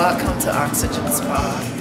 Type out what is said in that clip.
Welcome to Oxygen Spa.